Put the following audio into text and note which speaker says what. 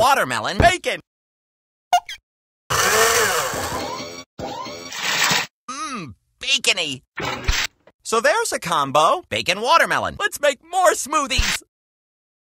Speaker 1: watermelon, bacon. Mmm, bacony. So there's a combo. Bacon watermelon. Let's make more smoothies.